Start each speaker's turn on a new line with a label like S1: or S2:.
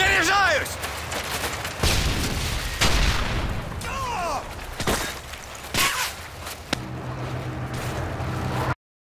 S1: That is